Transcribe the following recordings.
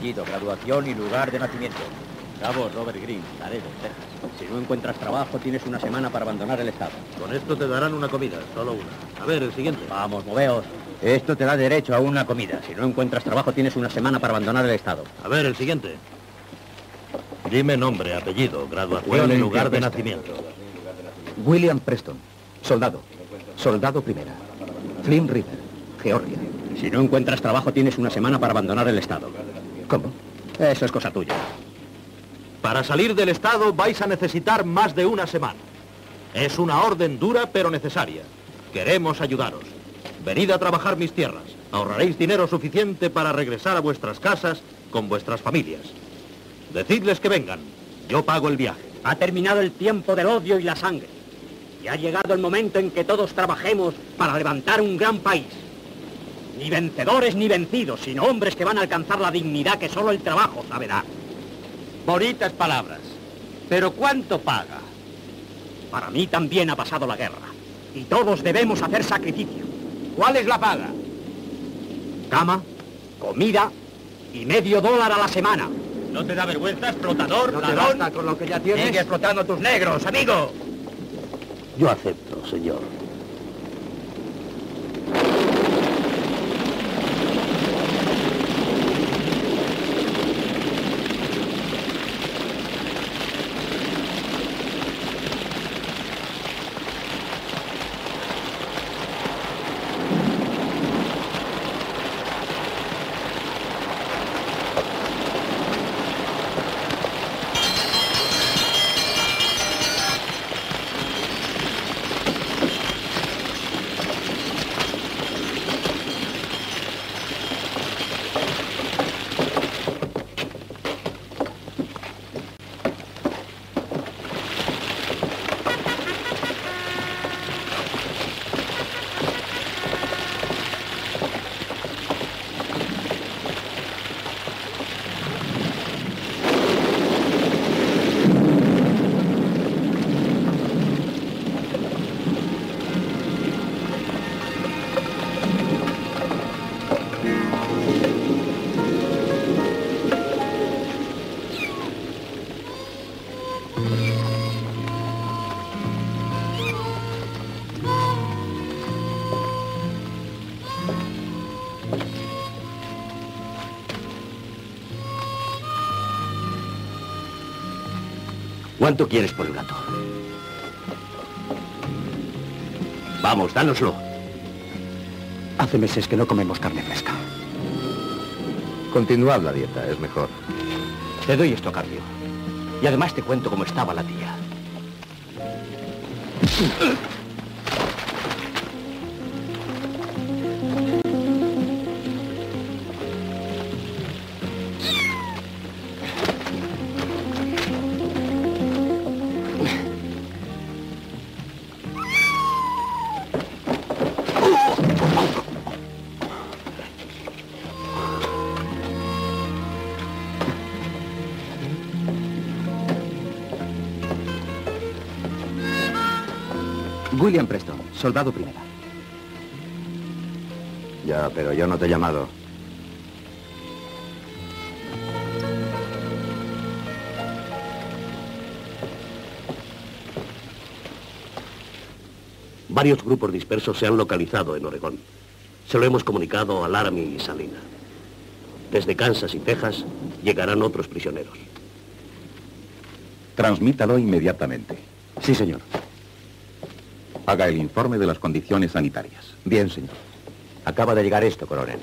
Apellido, graduación y lugar de nacimiento. Cabo Robert Green, Laredo, Texas. Si no encuentras trabajo, tienes una semana para abandonar el Estado. Con esto te darán una comida, solo una. A ver, el siguiente. Vamos, moveos. Esto te da derecho a una comida. Si no encuentras trabajo, tienes una semana para abandonar el Estado. A ver, el siguiente. Dime nombre, apellido, graduación y lugar de nacimiento. William Preston, soldado. Soldado primera. Flynn River, Georgia. Si no encuentras trabajo, tienes una semana para abandonar el Estado. ¿Cómo? Eso es cosa tuya. Para salir del Estado vais a necesitar más de una semana. Es una orden dura pero necesaria. Queremos ayudaros. Venid a trabajar mis tierras. Ahorraréis dinero suficiente para regresar a vuestras casas con vuestras familias. Decidles que vengan. Yo pago el viaje. Ha terminado el tiempo del odio y la sangre. Y ha llegado el momento en que todos trabajemos para levantar un gran país. Ni vencedores ni vencidos, sino hombres que van a alcanzar la dignidad que solo el trabajo sabe dar. Bonitas palabras. Pero ¿cuánto paga? Para mí también ha pasado la guerra. Y todos debemos hacer sacrificio. ¿Cuál es la paga? Cama, comida y medio dólar a la semana. ¿No te da vergüenza, explotador, ¿No te ladrón? basta con lo que ya tienes? Sigue explotando a tus negros, amigo. Yo acepto, señor. ¿Cuánto quieres por el gato? Vamos, dánoslo. Hace meses que no comemos carne fresca. Continuad la dieta, es mejor. Te doy esto a cambio. Y además te cuento cómo estaba la tía. William Preston, soldado primera. Ya, pero yo no te he llamado. Varios grupos dispersos se han localizado en Oregón. Se lo hemos comunicado a Laramie y Salina. Desde Kansas y Texas llegarán otros prisioneros. Transmítalo inmediatamente. Sí, señor. Haga el informe de las condiciones sanitarias. Bien, señor. Acaba de llegar esto, coronel.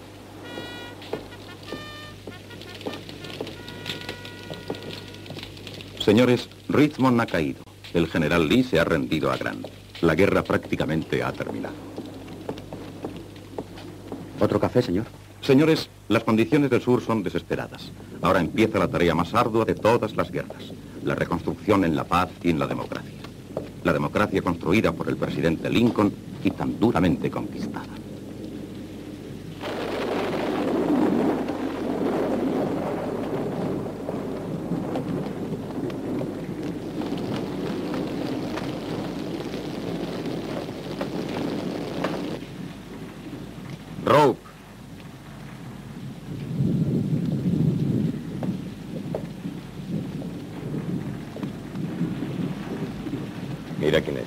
Señores, Richmond ha caído. El general Lee se ha rendido a Grant. La guerra prácticamente ha terminado. ¿Otro café, señor? Señores, las condiciones del sur son desesperadas. Ahora empieza la tarea más ardua de todas las guerras. La reconstrucción en la paz y en la democracia. La democracia construida por el presidente Lincoln y tan duramente conquistada. Rope. Mira quién es.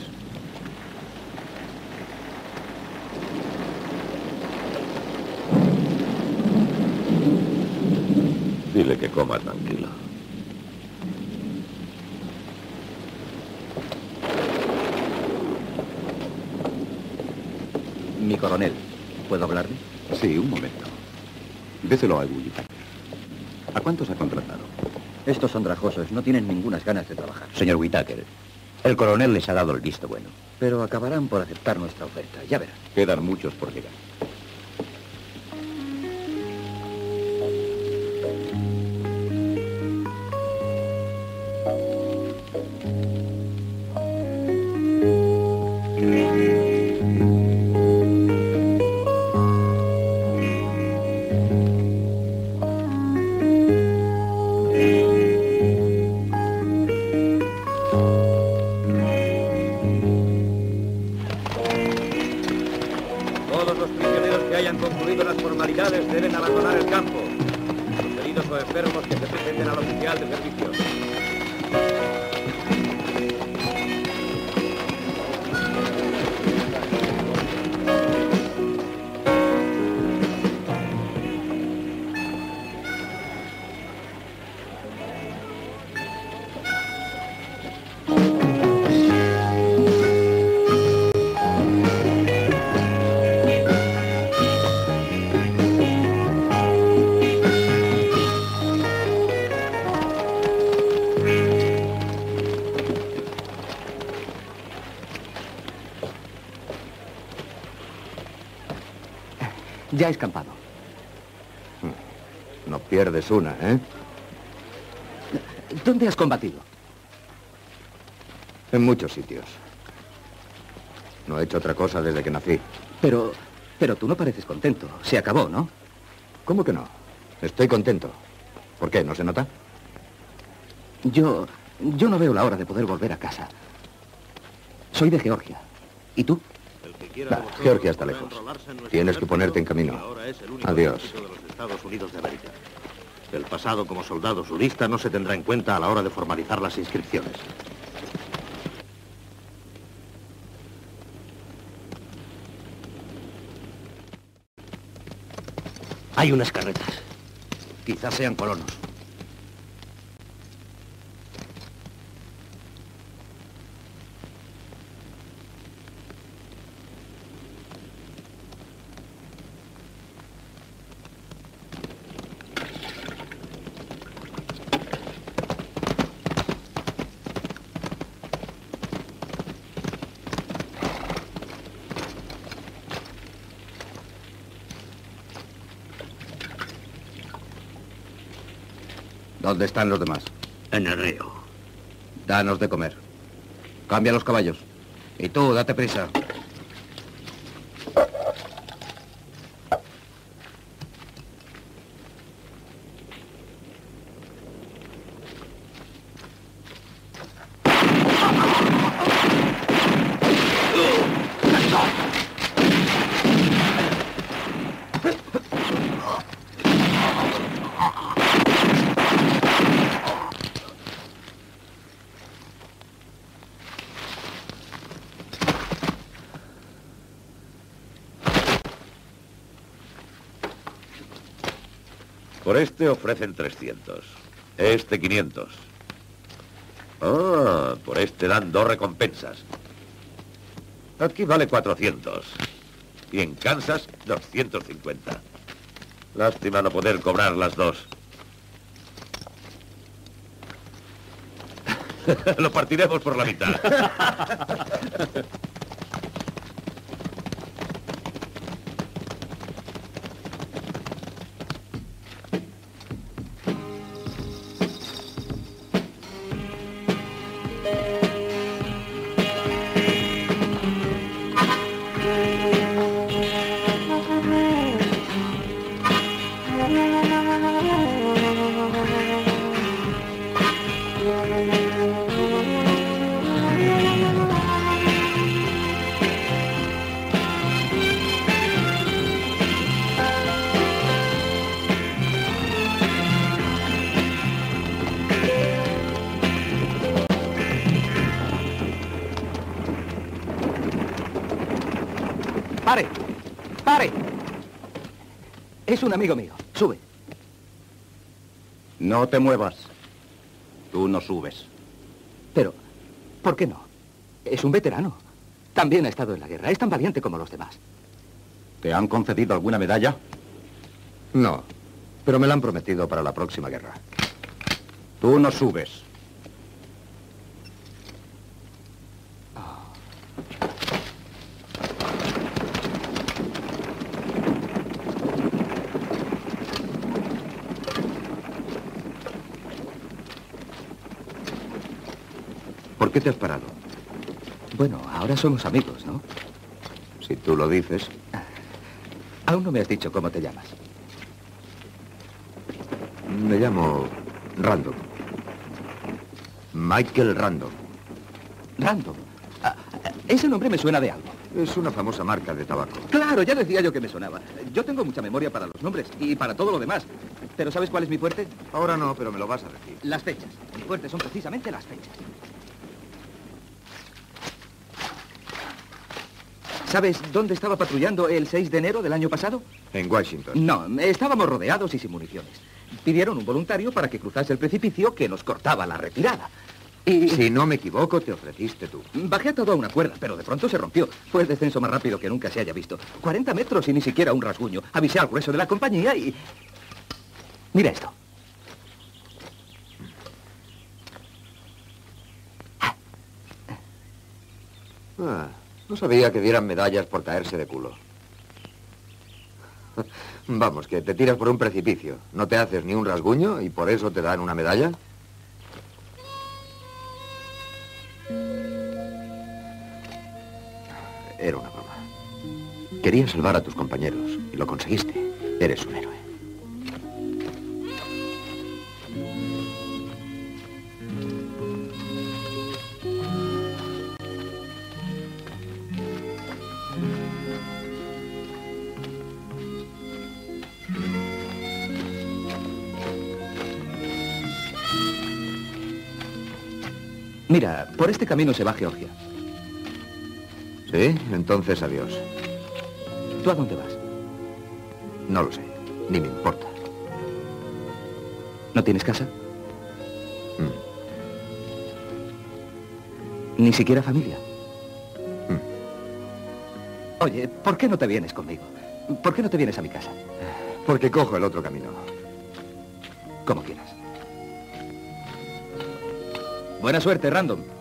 Dile que coma tranquilo. Mi coronel, ¿puedo hablarle? Sí, un momento. Déselo a Ebullita. ¿A cuántos ha contratado? Estos andrajosos no tienen ningunas ganas de trabajar. Señor Whitaker, el coronel les ha dado el visto bueno. Pero acabarán por aceptar nuestra oferta, ya verán. Quedan muchos por llegar. Escampado. No pierdes una, ¿eh? ¿Dónde has combatido? En muchos sitios. No he hecho otra cosa desde que nací. Pero, pero tú no pareces contento. Se acabó, ¿no? ¿Cómo que no? Estoy contento. ¿Por qué? ¿No se nota? Yo, yo no veo la hora de poder volver a casa. Soy de Georgia. ¿Y tú? Va, Georgia está lejos. Tienes que ponerte en camino. Adiós. De los Estados Unidos de América. El pasado como soldado surista no se tendrá en cuenta a la hora de formalizar las inscripciones. Hay unas carretas. Quizás sean colonos. ¿Dónde están los demás? En el río. Danos de comer. Cambia los caballos. Y tú, date prisa. Por este ofrecen 300. Este 500. Ah, por este dan dos recompensas. Aquí vale 400. Y en Kansas, 250. Lástima no poder cobrar las dos. Lo partiremos por la mitad. Es un amigo mío. Sube. No te muevas. Tú no subes. Pero, ¿por qué no? Es un veterano. También ha estado en la guerra. Es tan valiente como los demás. ¿Te han concedido alguna medalla? No, pero me la han prometido para la próxima guerra. Tú no subes. ¿Por qué te has parado? Bueno, ahora somos amigos, ¿no? Si tú lo dices. Aún no me has dicho cómo te llamas. Me llamo Random. Michael Random. Random. Ah, ese nombre me suena de algo. Es una famosa marca de tabaco. Claro, ya decía yo que me sonaba. Yo tengo mucha memoria para los nombres y para todo lo demás. ¿Pero sabes cuál es mi fuerte? Ahora no, pero me lo vas a decir. Las fechas. Mi fuerte son precisamente las fechas. ¿Sabes dónde estaba patrullando el 6 de enero del año pasado? En Washington. No, estábamos rodeados y sin municiones. Pidieron un voluntario para que cruzase el precipicio que nos cortaba la retirada. Y... Si no me equivoco, te ofreciste tú. Bajé a toda una cuerda, pero de pronto se rompió. Fue el descenso más rápido que nunca se haya visto. 40 metros y ni siquiera un rasguño. Avisé al grueso de la compañía y... Mira esto. Ah, no sabía que dieran medallas por caerse de culo. Vamos, que te tiras por un precipicio. No te haces ni un rasguño y por eso te dan una medalla. Era una broma. Querías salvar a tus compañeros y lo conseguiste. Eres un héroe. Mira, por este camino se va Georgia. ¿Sí? Entonces adiós. ¿Tú a dónde vas? No lo sé. Ni me importa. ¿No tienes casa? Mm. ¿Ni siquiera familia? Mm. Oye, ¿por qué no te vienes conmigo? ¿Por qué no te vienes a mi casa? Porque cojo el otro camino. Como quieras. Buena suerte, Random.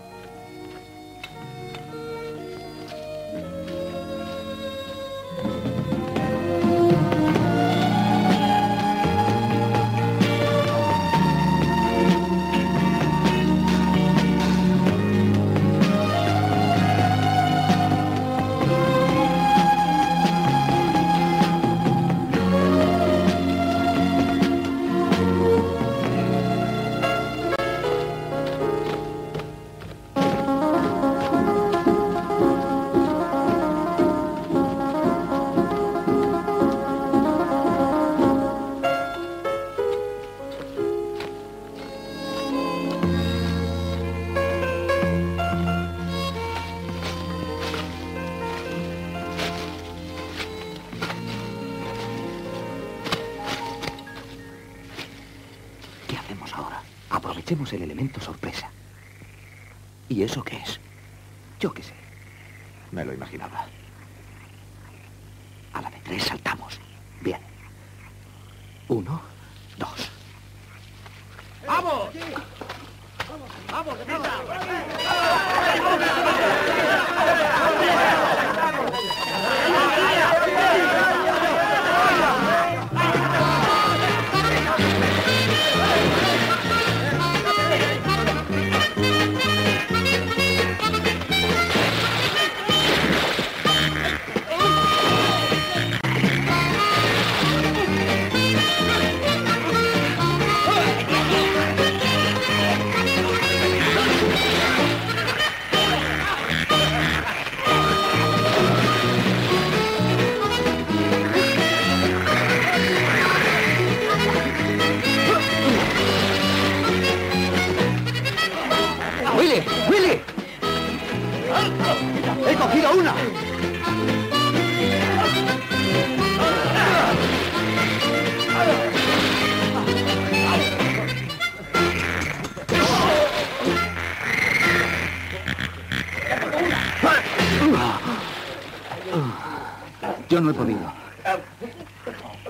No he podido.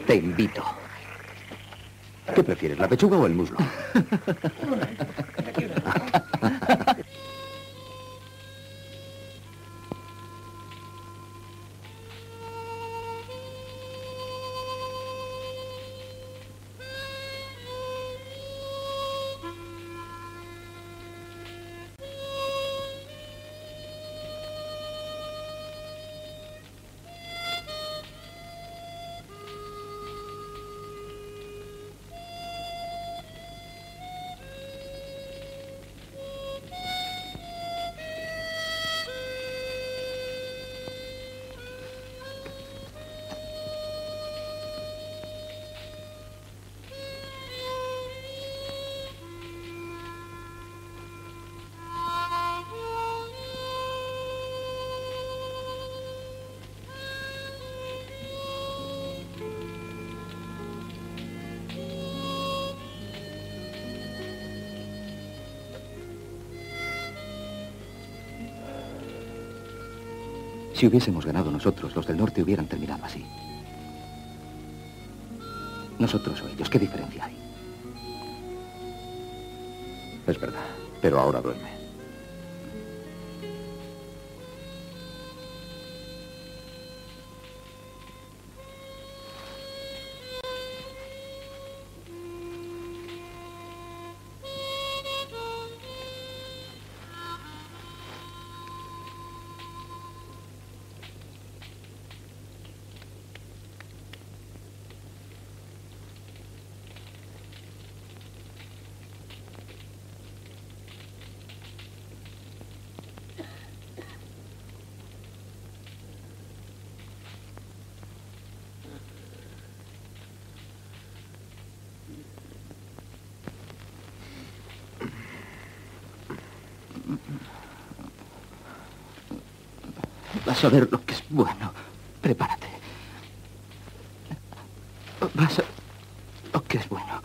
Te invito. ¿Qué prefieres, la pechuga o el muslo? Si hubiésemos ganado nosotros, los del norte hubieran terminado así. Nosotros o ellos, ¿qué diferencia hay? Es verdad, pero ahora duerme. Vas a ver lo que es bueno. Prepárate. Vas a... lo que es bueno.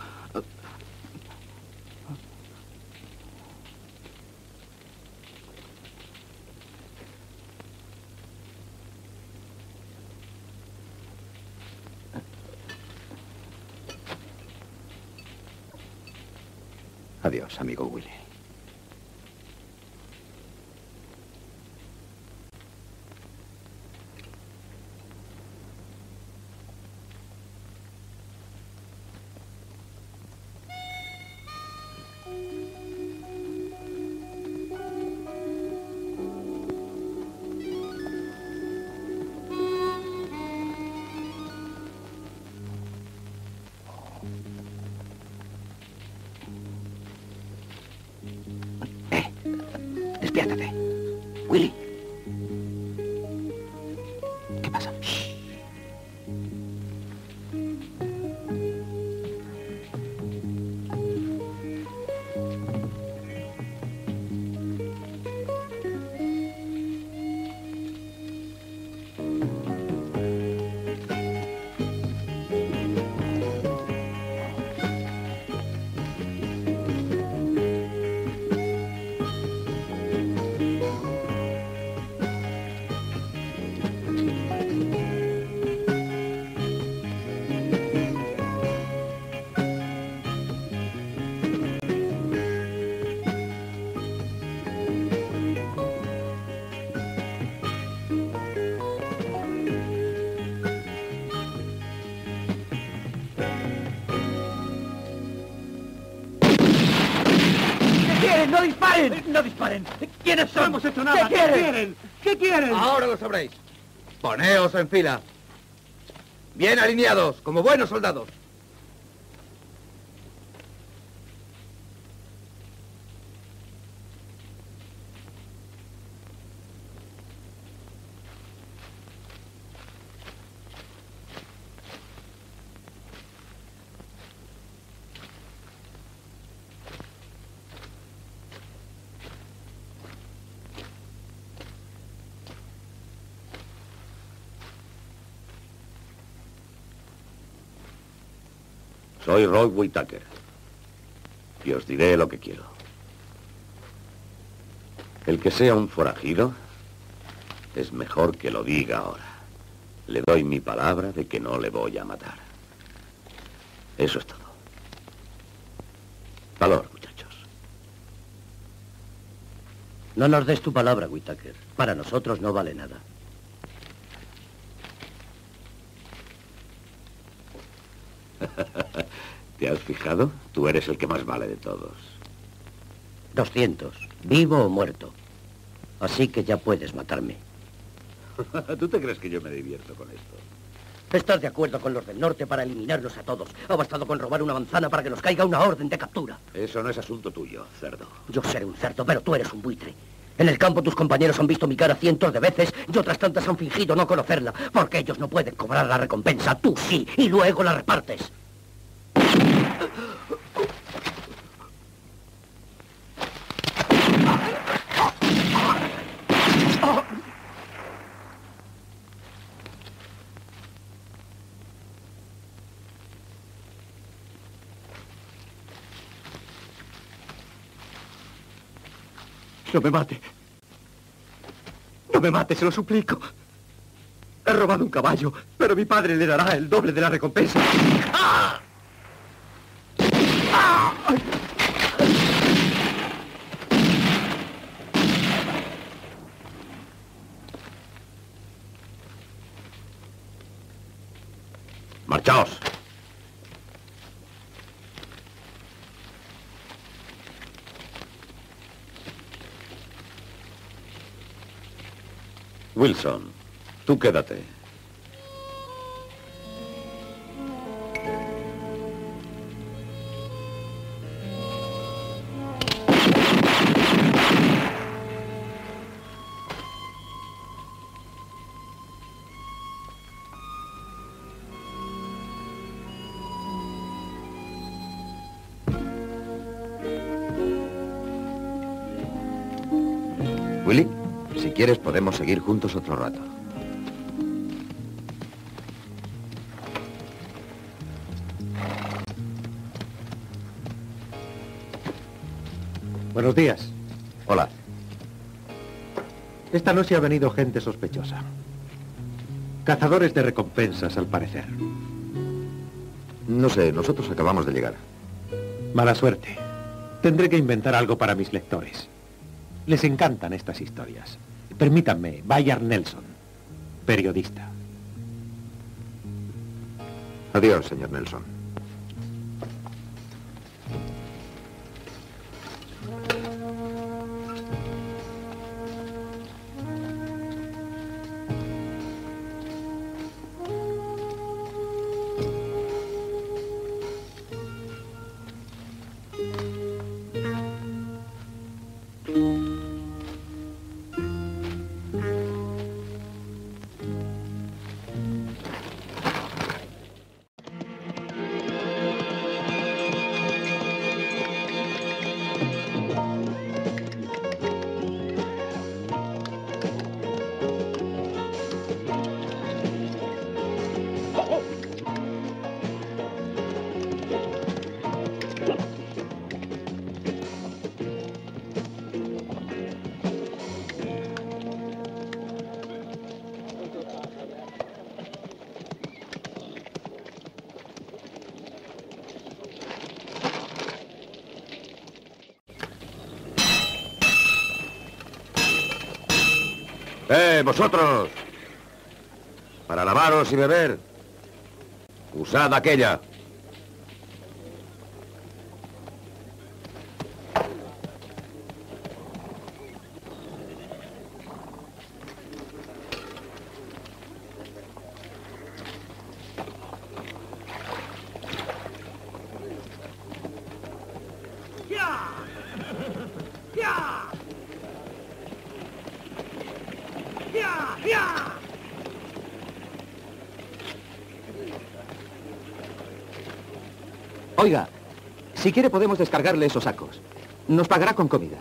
Adiós, amigo Willy. Eh, despiértate. Willy. Hecho nada. ¿Qué quieren? ¿Qué quieren? Ahora lo sabréis. Poneos en fila. Bien alineados, como buenos soldados. Soy Roy Whittaker. Y os diré lo que quiero. El que sea un forajido es mejor que lo diga ahora. Le doy mi palabra de que no le voy a matar. Eso es todo. Valor, muchachos. No nos des tu palabra, Whitaker. Para nosotros no vale nada. ¿Te has fijado? Tú eres el que más vale de todos. 200, vivo o muerto. Así que ya puedes matarme. ¿Tú te crees que yo me divierto con esto? ¿Estás de acuerdo con los del norte para eliminarnos a todos? Ha bastado con robar una manzana para que nos caiga una orden de captura. Eso no es asunto tuyo, cerdo. Yo seré un cerdo, pero tú eres un buitre. En el campo tus compañeros han visto mi cara cientos de veces y otras tantas han fingido no conocerla, porque ellos no pueden cobrar la recompensa, tú sí, y luego la repartes. No me mate. No me mate, se lo suplico. He robado un caballo, pero mi padre le dará el doble de la recompensa. Wilson, tú quédate. Podemos seguir juntos otro rato. Buenos días. Hola. Esta noche ha venido gente sospechosa. Cazadores de recompensas, al parecer. No sé, nosotros acabamos de llegar. Mala suerte. Tendré que inventar algo para mis lectores. Les encantan estas historias. Permítanme, Bayard Nelson, periodista. Adiós, señor Nelson. Vosotros! Para lavaros y beber, usad aquella. Oiga, si quiere podemos descargarle esos sacos. Nos pagará con comida.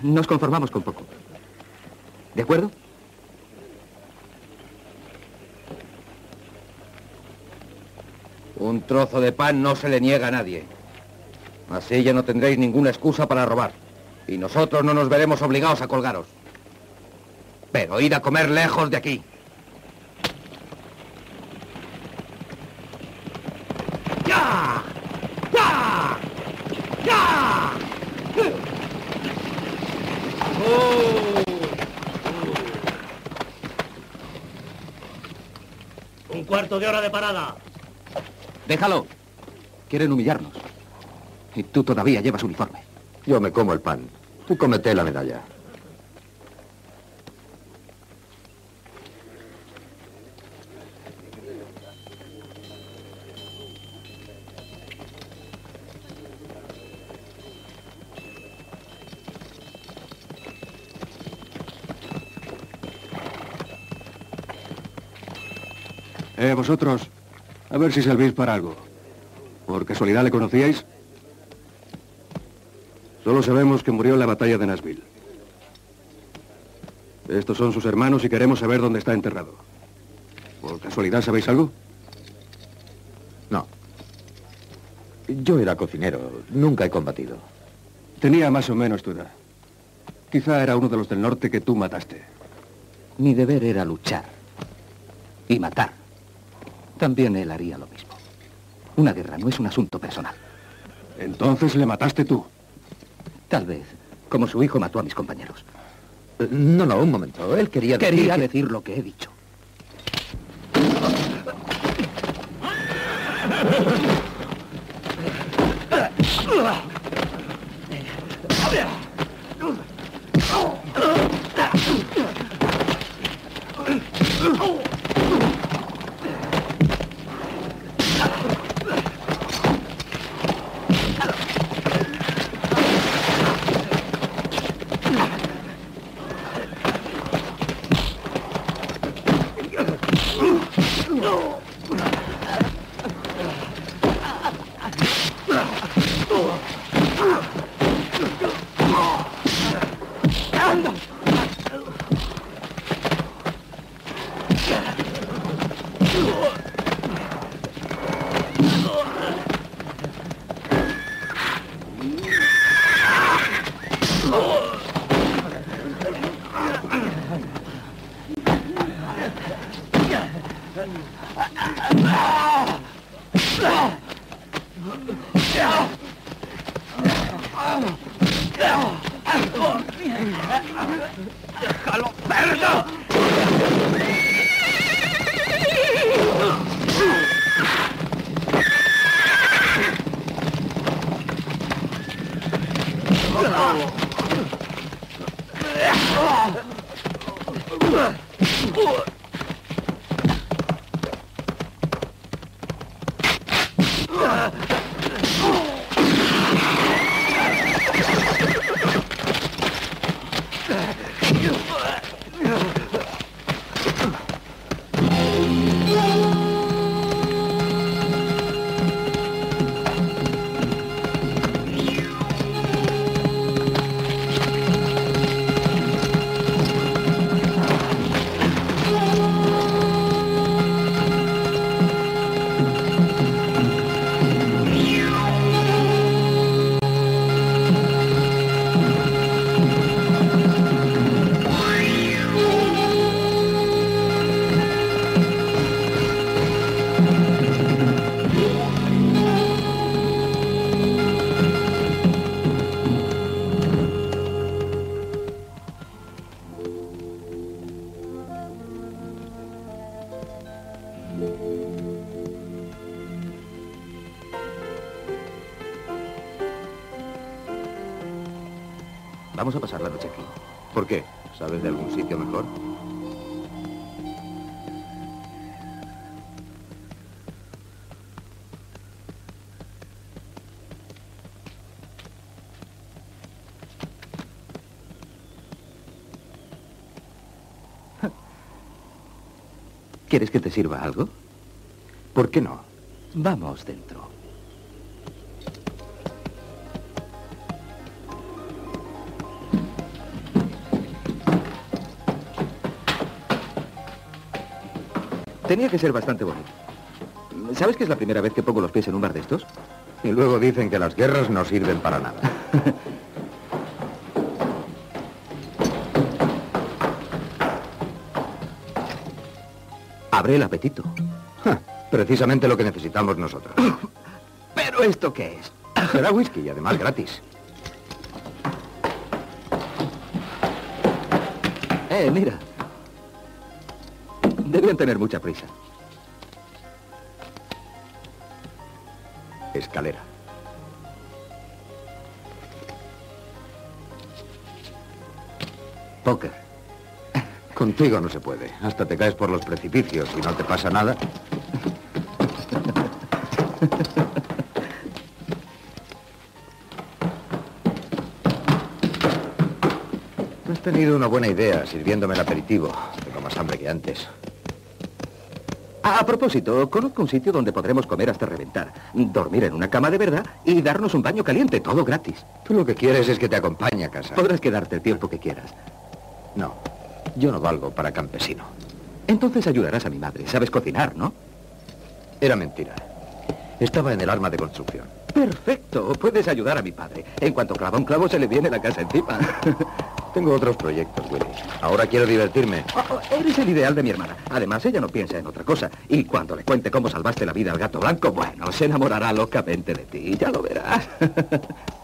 Nos conformamos con poco. ¿De acuerdo? Un trozo de pan no se le niega a nadie. Así ya no tendréis ninguna excusa para robar. Y nosotros no nos veremos obligados a colgaros. Pero id a comer lejos de aquí. ¡Ya! ¡Ya! ¡Ya! Un cuarto de hora de parada. Déjalo. Quieren humillarnos. Y tú todavía llevas uniforme. Yo me como el pan. Tú comete la medalla. Eh, vosotros, a ver si servís para algo. ¿Por casualidad le conocíais? Solo sabemos que murió en la batalla de Nashville. Estos son sus hermanos y queremos saber dónde está enterrado. ¿Por casualidad sabéis algo? No. Yo era cocinero. Nunca he combatido. Tenía más o menos tu edad. Quizá era uno de los del norte que tú mataste. Mi deber era luchar. Y matar. También él haría lo mismo. Una guerra no es un asunto personal. Entonces le mataste tú. Tal vez, como su hijo mató a mis compañeros. Eh, No, no, un momento. Él quería decir Quería que- decir lo que he dicho. Vamos ¿Quieres que te sirva algo? ¿Por qué no? Vamos dentro. Tenía que ser bastante bonito. ¿Sabes que es la primera vez que pongo los pies en un bar de estos? Y luego dicen que las guerras no sirven para nada. Abre el apetito. Ja, precisamente lo que necesitamos nosotros. ¿Esto qué es? Será whisky y además gratis. Eh, mira. Debían tener mucha prisa. Escalera. Póker. Contigo no se puede. Hasta te caes por los precipicios y no te pasa nada. Has tenido una buena idea sirviéndome el aperitivo. Tengo más hambre que antes. A, a propósito, conozco un sitio donde podremos comer hasta reventar, dormir en una cama de verdad y darnos un baño caliente, todo gratis. Tú lo que quieres es que te acompañe a casa. Podrás quedarte el tiempo que quieras. No, yo no valgo para campesino. Entonces ayudarás a mi madre. Sabes cocinar, ¿no? Era mentira. Estaba en el arma de construcción. Perfecto, puedes ayudar a mi padre. En cuanto clava un clavo se le viene la casa encima. Tengo otros proyectos, Willy. Ahora quiero divertirme. Oh, oh, eres el ideal de mi hermana. Además, ella no piensa en otra cosa. Y cuando le cuente cómo salvaste la vida al gato blanco, bueno, se enamorará locamente de ti. Ya lo verás.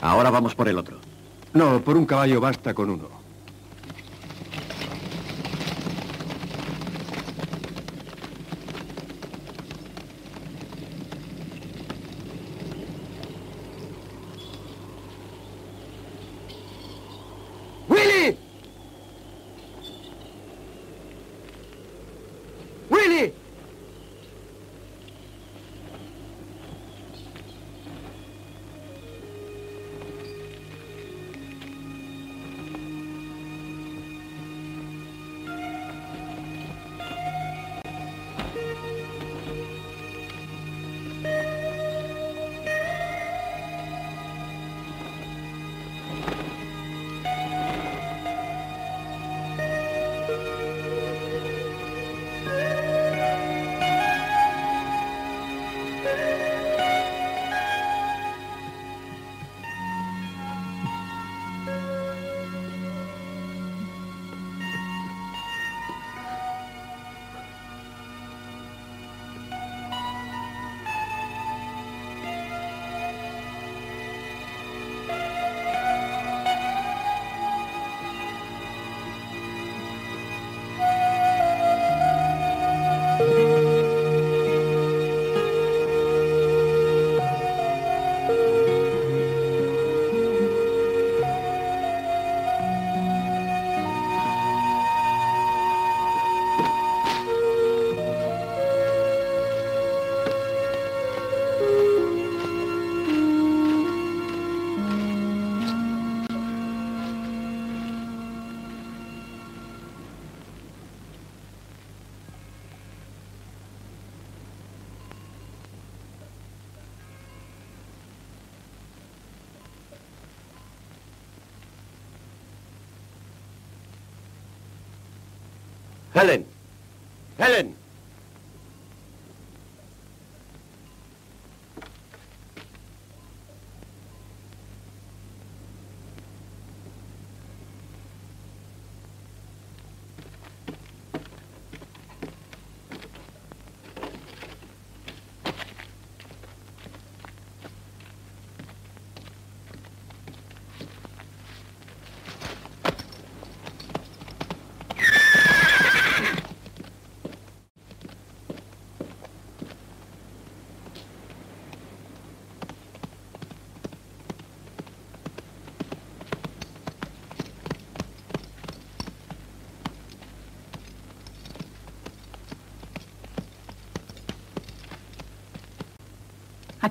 Ahora vamos por el otro. No, por un caballo basta con uno. Helen. Helen.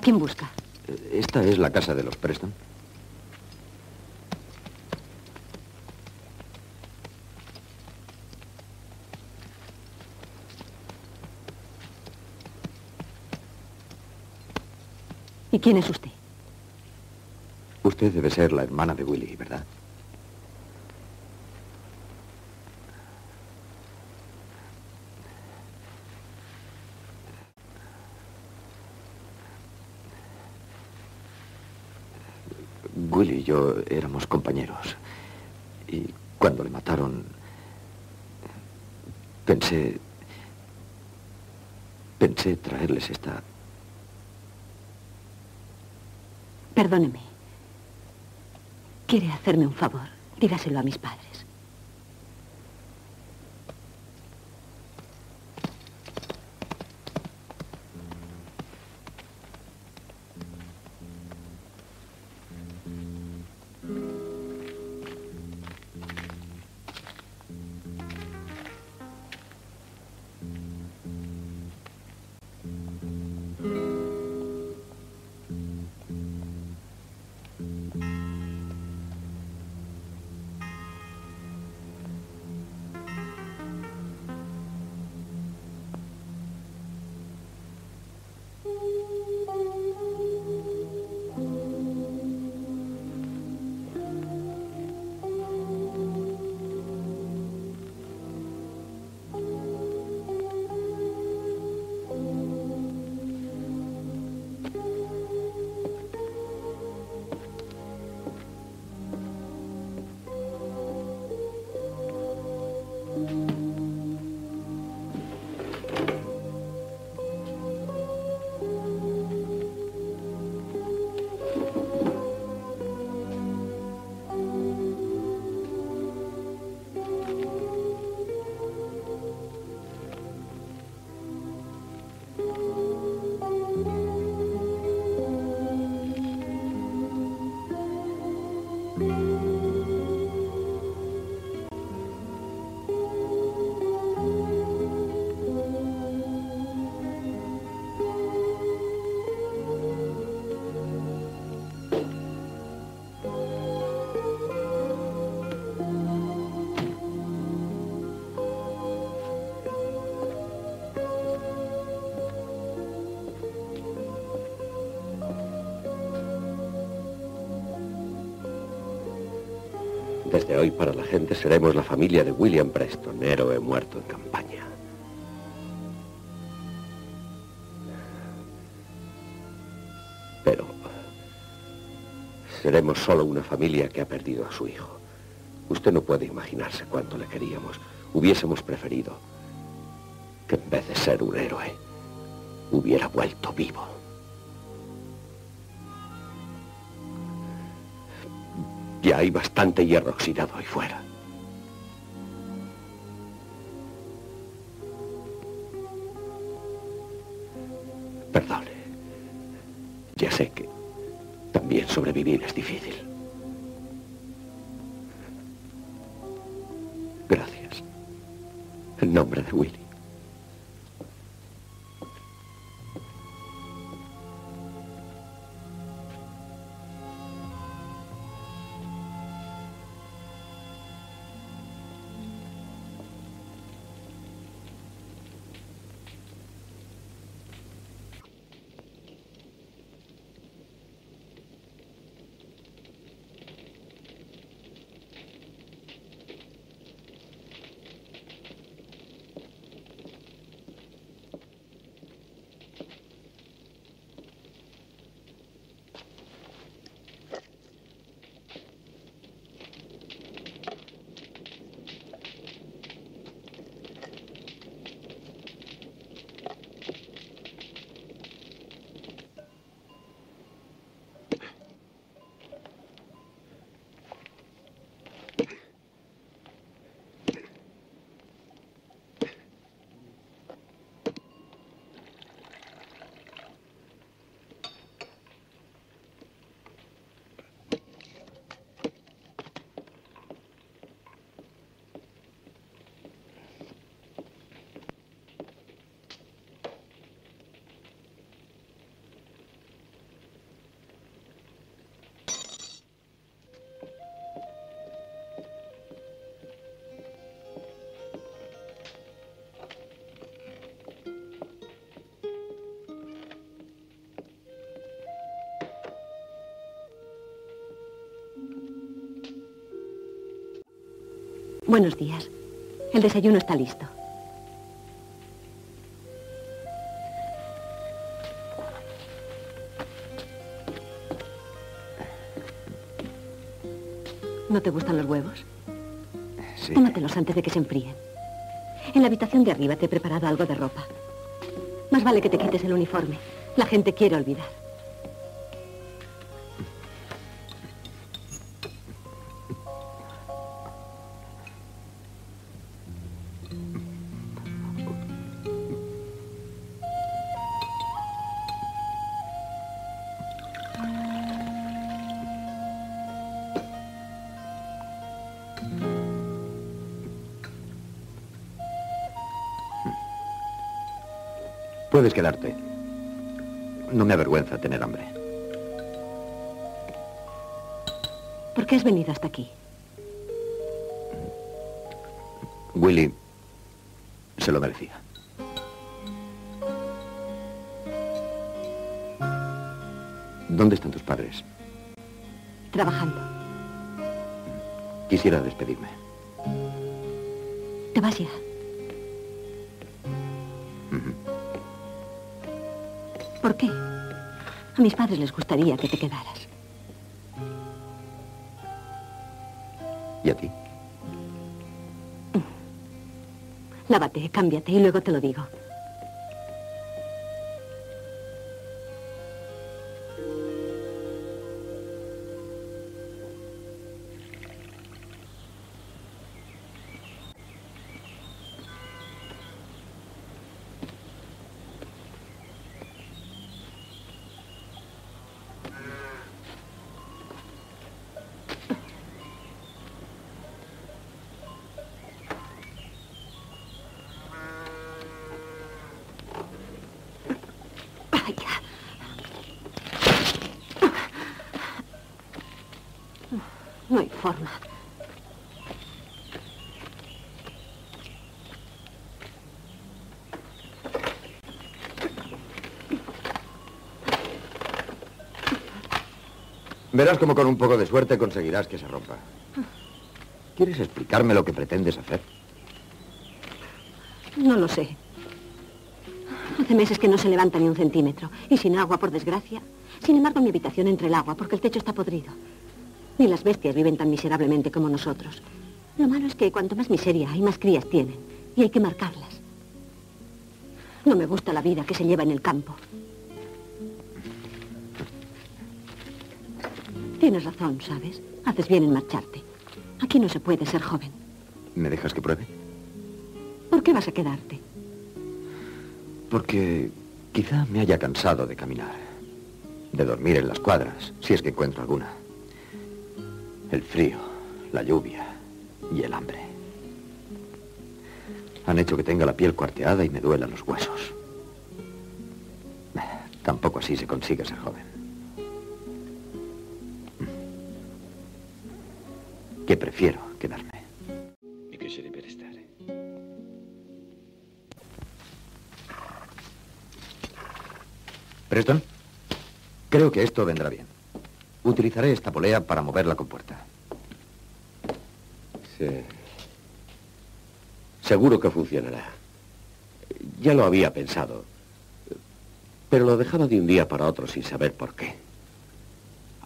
¿A quién busca? Esta es la casa de los Preston. ¿Y quién es usted? Usted debe ser la hermana de Willy, ¿verdad? Willy y yo éramos compañeros. Y cuando le mataron, pensé... Pensé traerles esta... Perdóneme. ¿Quiere hacerme un favor? Dígaselo a mis padres. Desde hoy para la gente seremos la familia de William Preston, héroe muerto en campaña. Pero seremos solo una familia que ha perdido a su hijo. Usted no puede imaginarse cuánto le queríamos. Hubiésemos preferido que en vez de ser un héroe, hubiera vuelto vivo. Ya hay bastante hierro oxidado ahí fuera. Buenos días. El desayuno está listo. ¿No te gustan los huevos? Sí. Tómatelos antes de que se enfríen. En la habitación de arriba te he preparado algo de ropa. Más vale que te quites el uniforme. La gente quiere olvidar. Puedes quedarte. No me avergüenza tener hambre. ¿Por qué has venido hasta aquí? Willy se lo merecía. ¿Dónde están tus padres? Trabajando. Quisiera despedirme. ¿Te vas ya? ¿Por qué? A mis padres les gustaría que te quedaras. ¿Y a ti? Lávate, cámbiate y luego te lo digo. Verás como con un poco de suerte conseguirás que se rompa. ¿Quieres explicarme lo que pretendes hacer? No lo sé. Hace meses que no se levanta ni un centímetro. Y sin agua, por desgracia. Sin embargo, mi habitación entra el agua porque el techo está podrido. Ni las bestias viven tan miserablemente como nosotros. Lo malo es que cuanto más miseria hay, más crías tienen. Y hay que marcarlas. No me gusta la vida que se lleva en el campo. Tienes razón, ¿sabes? Haces bien en marcharte. Aquí no se puede ser joven. ¿Me dejas que pruebe? ¿Por qué vas a quedarte? Porque quizá me haya cansado de caminar, de dormir en las cuadras, si es que encuentro alguna. El frío, la lluvia y el hambre. Han hecho que tenga la piel cuarteada y me duelan los huesos. Tampoco así se consigue ser joven. Que prefiero quedarme. Preston, creo que esto vendrá bien. Utilizaré esta polea para mover la compuerta. Sí. Seguro que funcionará. Ya lo había pensado. Pero lo dejaba de un día para otro sin saber por qué.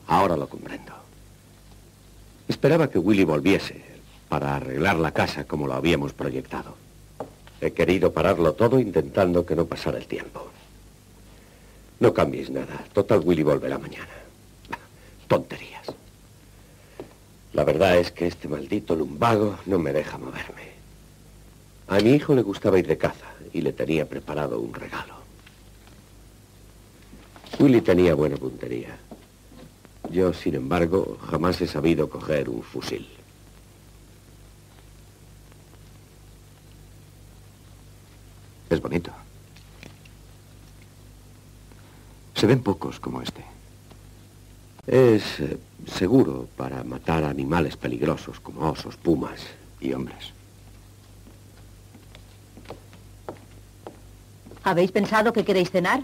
Ahora lo comprendo. Esperaba que Willy volviese para arreglar la casa como lo habíamos proyectado. He querido pararlo todo intentando que no pasara el tiempo. No cambies nada. Total, Willy volverá mañana. Tonterías. La verdad es que este maldito lumbago no me deja moverme. A mi hijo le gustaba ir de caza y le tenía preparado un regalo. Willy tenía buena puntería. Yo, sin embargo, jamás he sabido coger un fusil. Es bonito. Se ven pocos como este. Es eh, seguro para matar animales peligrosos como osos, pumas y hombres. ¿Habéis pensado que queréis cenar?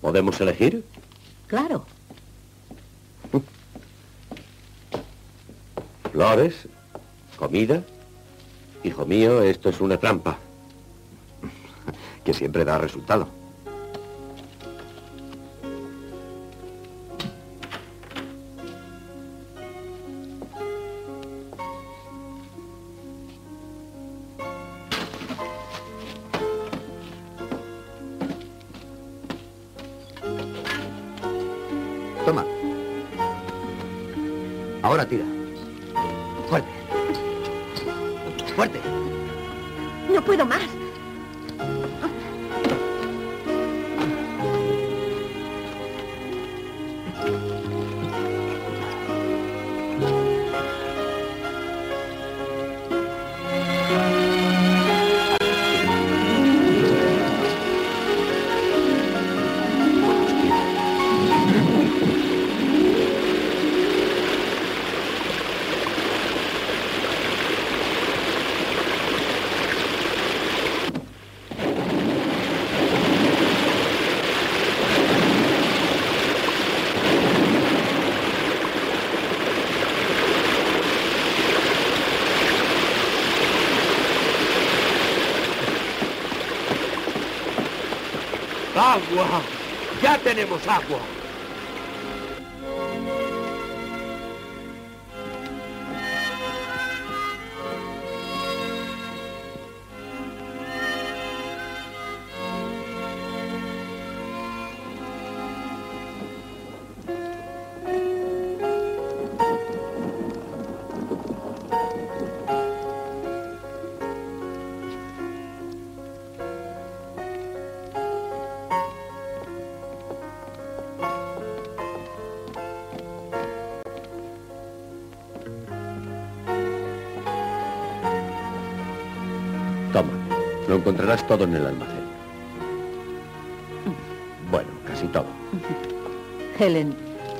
¿Podemos elegir? Claro. Flores, ¿Comida? Hijo mío, esto es una trampa. Que siempre da resultado. ¡Agua! ¡Ya tenemos agua! Encontrarás todo en el almacén. Bueno, casi todo. Helen,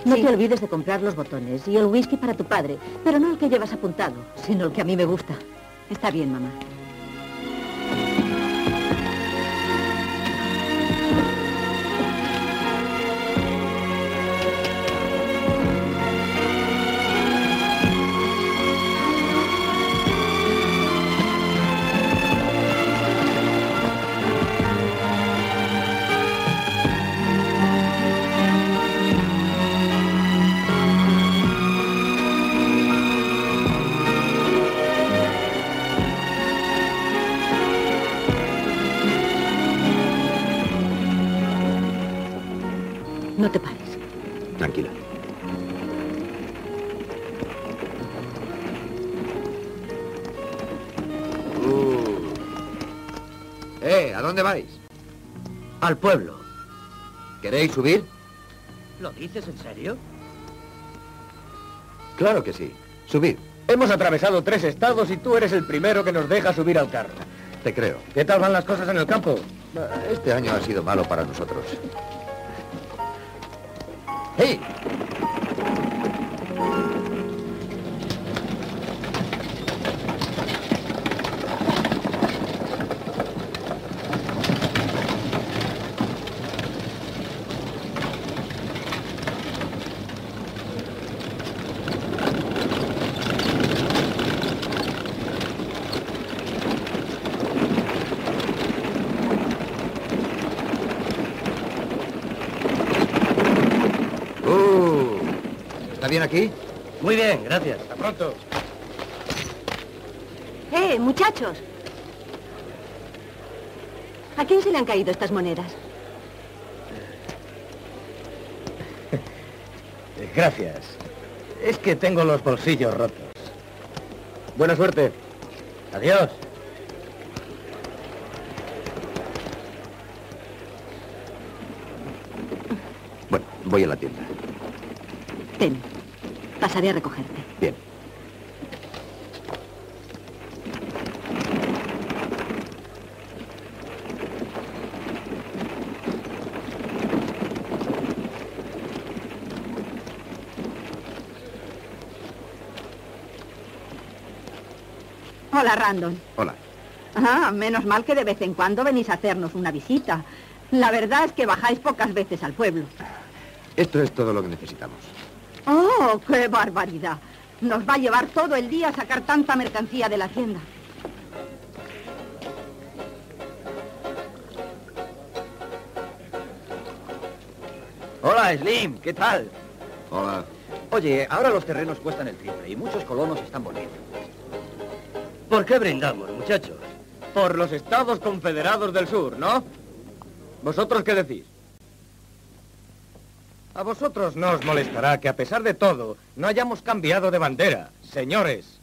no te olvides de comprar los botones y el whisky para tu padre, pero no el que llevas apuntado, sino el que a mí me gusta. Está bien, mamá. Al pueblo. ¿Queréis subir? ¿Lo dices en serio? Claro que sí. Subid. Hemos atravesado tres estados y tú eres el primero que nos deja subir al carro. Te creo. ¿Qué tal van las cosas en el campo? Este año ha sido malo para nosotros. ¡Hey! Aquí? Muy bien, gracias. Hasta pronto. ¡Eh, muchachos! ¿A quién se le han caído estas monedas? Gracias. Es que tengo los bolsillos rotos. Buena suerte. Adiós. Bueno, voy a la tienda. Ten. Pasaré a recogerte. Bien. Hola, Randon. Hola. Ah, menos mal que de vez en cuando venís a hacernos una visita. La verdad es que bajáis pocas veces al pueblo. Esto es todo lo que necesitamos. ¡Oh, qué barbaridad! Nos va a llevar todo el día a sacar tanta mercancía de la tienda. Hola, Slim, ¿qué tal? Hola. Oye, ahora los terrenos cuestan el triple y muchos colonos están volviendo. ¿Por qué brindamos, muchachos? Por los Estados Confederados del Sur, ¿no? ¿Vosotros qué decís? A vosotros no os molestará que a pesar de todo no hayamos cambiado de bandera, señores.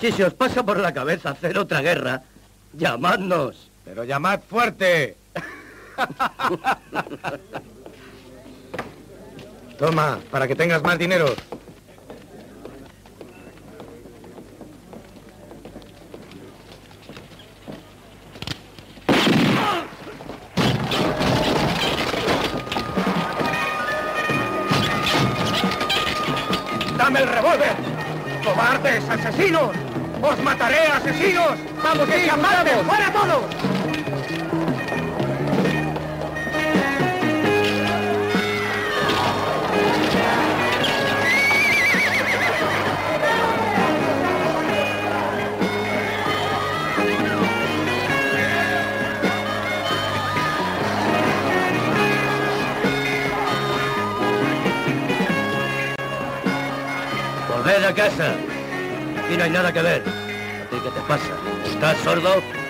Si se os pasa por la cabeza hacer otra guerra, llamadnos. Pero llamad fuerte. Toma, para que tengas más dinero. ¡Dame el revólver! ¡Cobardes, asesinos! ¡Os mataré, asesinos! ¡Vamos, sí, vamos! ¡Fuera todos! Casa. Aquí no hay nada que ver. ¿A ti qué te pasa? ¿Estás sordo?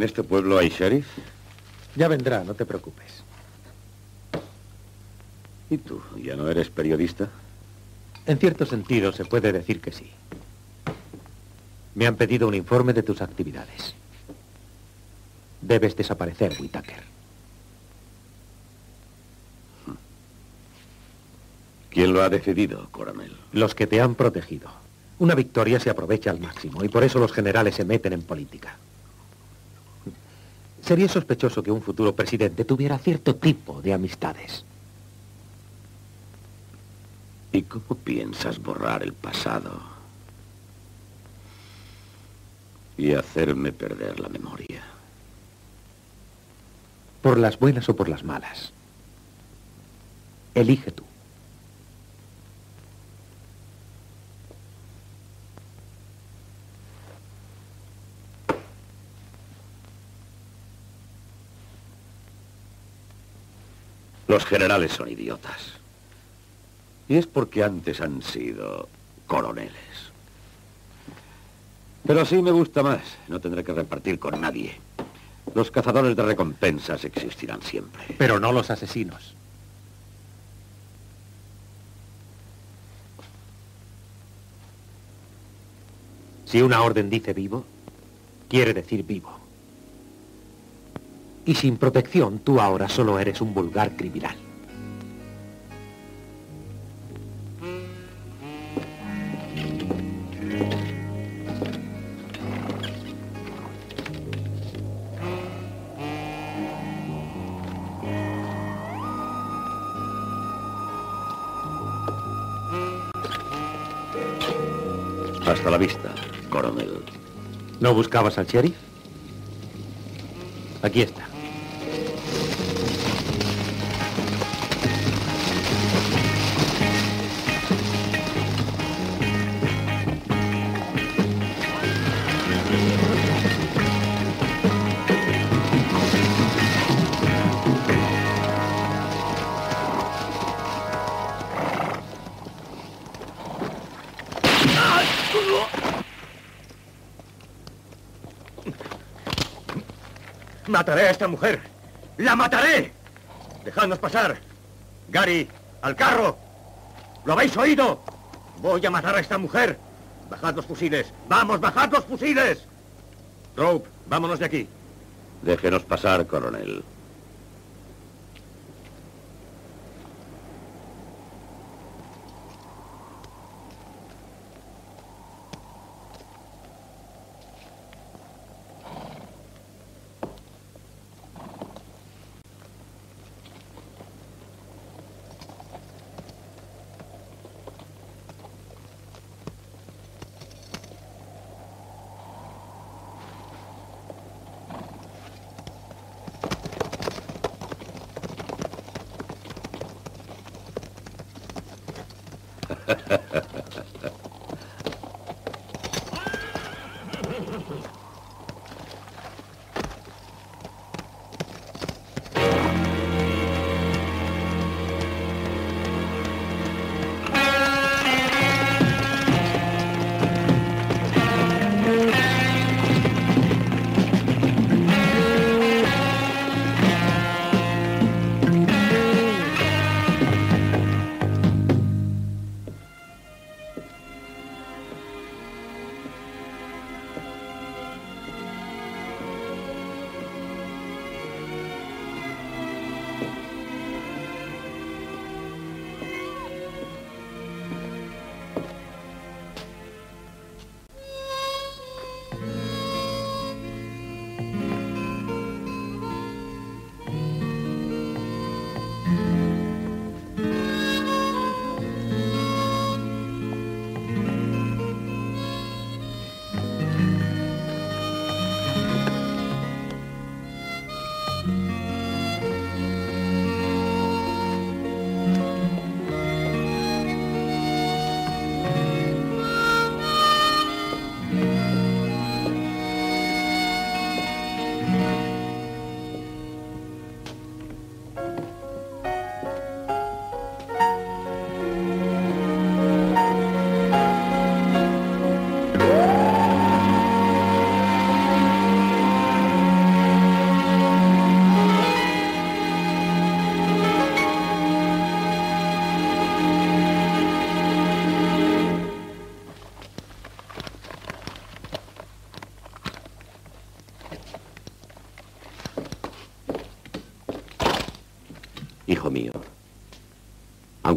¿En este pueblo hay sheriff? Ya vendrá, no te preocupes. ¿Y tú? ¿Ya no eres periodista? En cierto sentido se puede decir que sí. Me han pedido un informe de tus actividades. Debes desaparecer, Whitaker. ¿Quién lo ha decidido, coronel? Los que te han protegido. Una victoria se aprovecha al máximo y por eso los generales se meten en política. Sería sospechoso que un futuro presidente tuviera cierto tipo de amistades. ¿Y cómo piensas borrar el pasado? Y hacerme perder la memoria. Por las buenas o por las malas. Elige tú. Los generales son idiotas. Y es porque antes han sido coroneles. Pero así me gusta más. No tendré que repartir con nadie. Los cazadores de recompensas existirán siempre. Pero no los asesinos. Si una orden dice vivo, quiere decir vivo. Y sin protección, tú ahora solo eres un vulgar criminal. Hasta la vista, coronel. ¿No buscabas al sheriff? Aquí está. Mataré a esta mujer. ¡La mataré! Dejadnos pasar. Gary, al carro. ¿Lo habéis oído? Voy a matar a esta mujer. Bajad los fusiles. ¡Vamos, bajad los fusiles! Rope, vámonos de aquí. Déjenos pasar, coronel.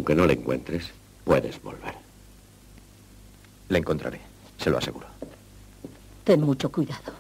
Aunque no le encuentres, puedes volver. Le encontraré, se lo aseguro. Ten mucho cuidado.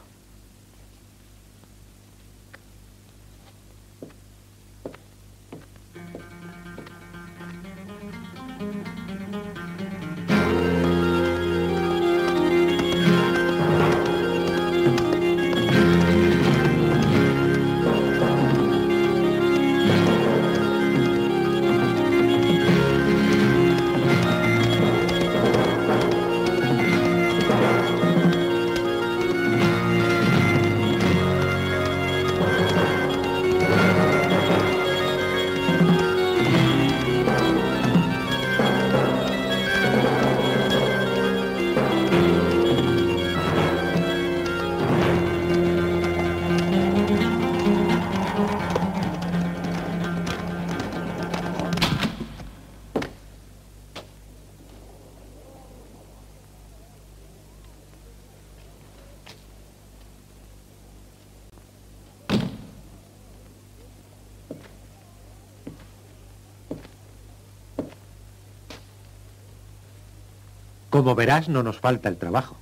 Como verás, no nos falta el trabajo.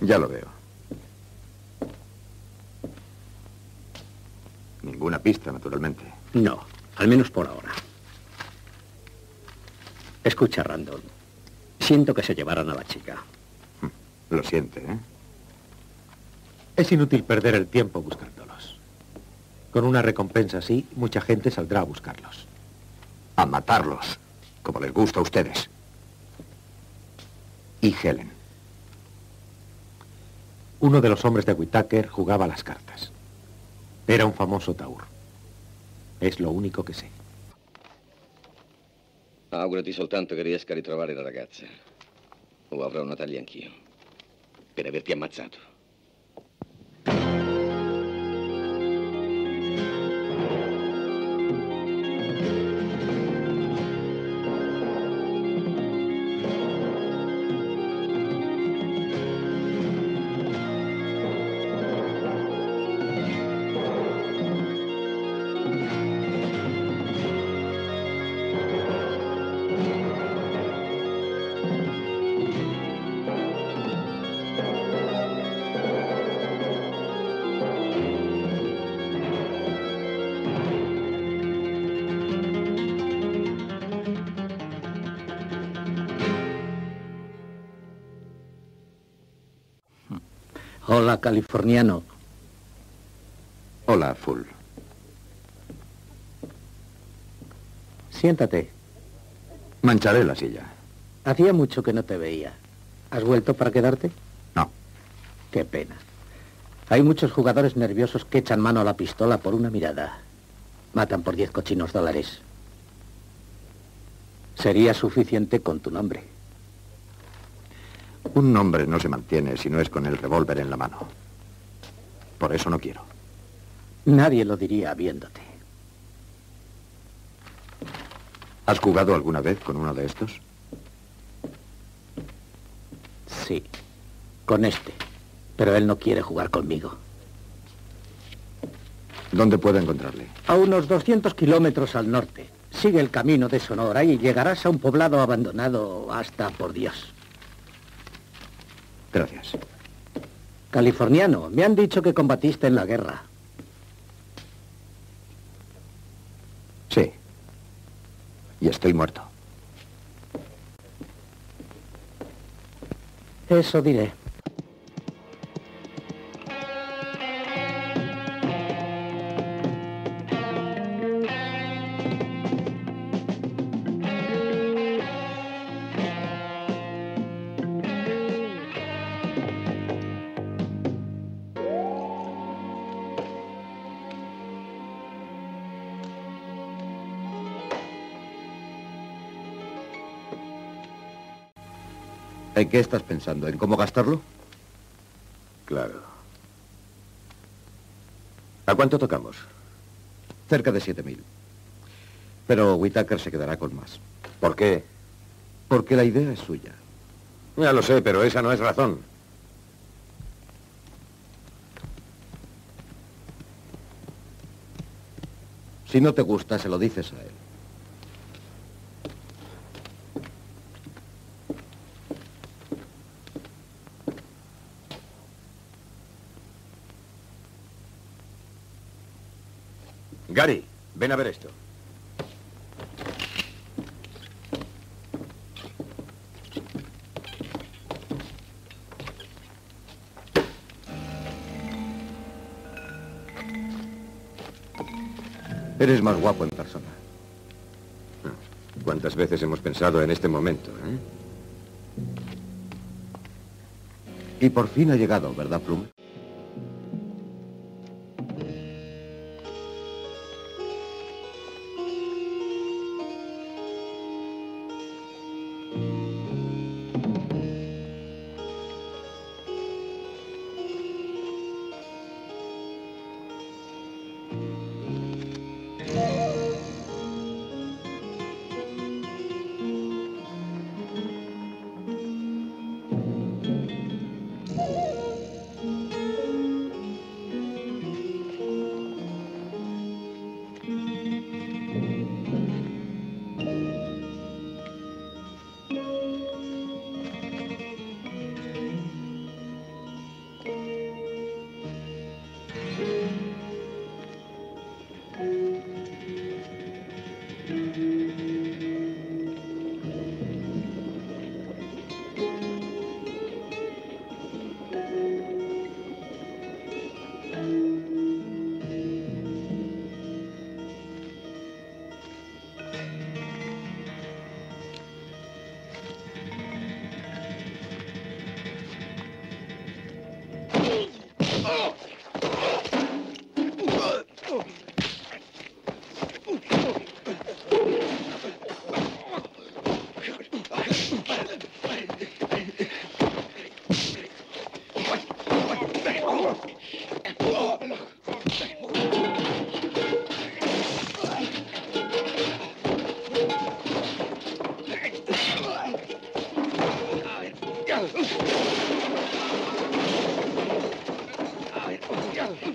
Ya lo veo. Ninguna pista, naturalmente. No, al menos por ahora. Escucha, Randall. Siento que se llevaran a la chica. Lo siente, ¿eh? Es inútil perder el tiempo buscándolos. Con una recompensa así, mucha gente saldrá a buscarlos. A matarlos, como les gusta a ustedes. Y Helen. Uno de los hombres de Whitaker jugaba las cartas. Era un famoso taur. Es lo único che sé. Augurati soltanto che riesca a ritrovare la ragazza. O avrò una taglia anch'io. Per averti ammazzato. Hola, californiano. Hola, Full. Siéntate. Mancharé la silla. Hacía mucho que no te veía. ¿Has vuelto para quedarte? No. Qué pena. Hay muchos jugadores nerviosos que echan mano a la pistola por una mirada. Matan por diez cochinos dólares. Sería suficiente con tu nombre. Un hombre no se mantiene si no es con el revólver en la mano. Por eso no quiero. Nadie lo diría viéndote. ¿Has jugado alguna vez con uno de estos? Sí, con este. Pero él no quiere jugar conmigo. ¿Dónde puedo encontrarle? A unos 200 kilómetros al norte. Sigue el camino de Sonora y llegarás a un poblado abandonado hasta por Dios. Gracias. Californiano, me han dicho que combatiste en la guerra. Sí. Y estoy muerto. Eso diré. ¿En qué estás pensando? ¿En cómo gastarlo? Claro. ¿A cuánto tocamos? Cerca de 7.000. Pero Whitaker se quedará con más. ¿Por qué? Porque la idea es suya. Ya lo sé, pero esa no es razón. Si no te gusta, se lo dices a él. Gary, ven a ver esto. Eres más guapo en persona. ¿Cuántas veces hemos pensado en este momento, eh? Y por fin ha llegado, ¿verdad, Plum?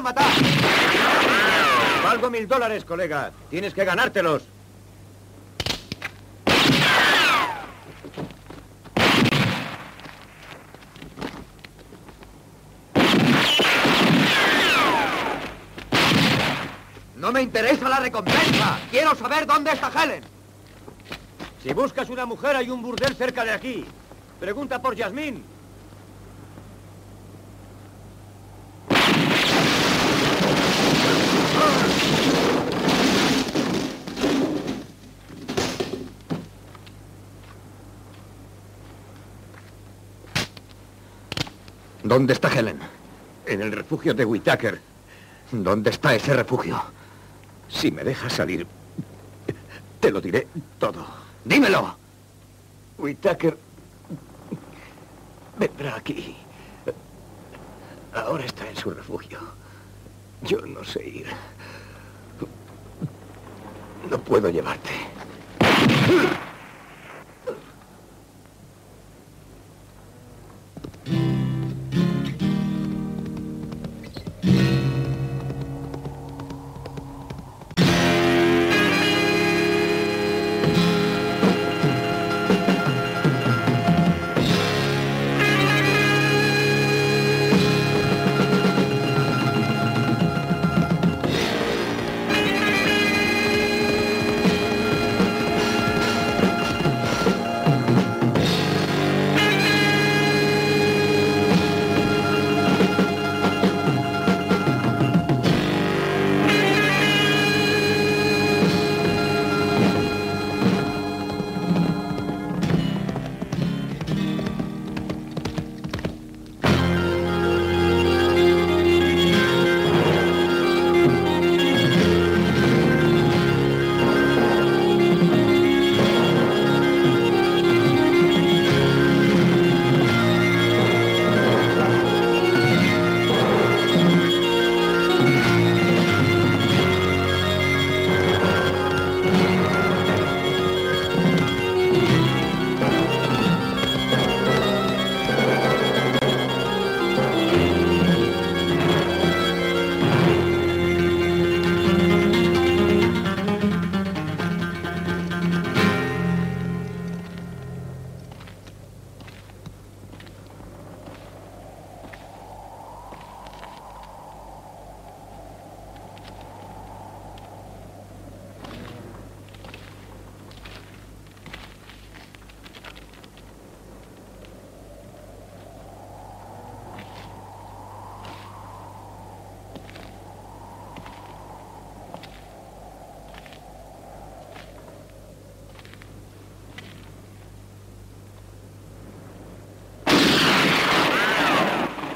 quiero matar! Valgo mil dólares, colega. Tienes que ganártelos. ¡No me interesa la recompensa! ¡Quiero saber dónde está Helen! Si buscas una mujer, hay un burdel cerca de aquí. Pregunta por Yasmín. ¿Dónde está Helen? En el refugio de Whitaker. ¿Dónde está ese refugio? Si me dejas salir, te lo diré todo. ¡Dímelo! Whitaker vendrá aquí. Ahora está en su refugio. Yo no sé ir. No puedo llevarte.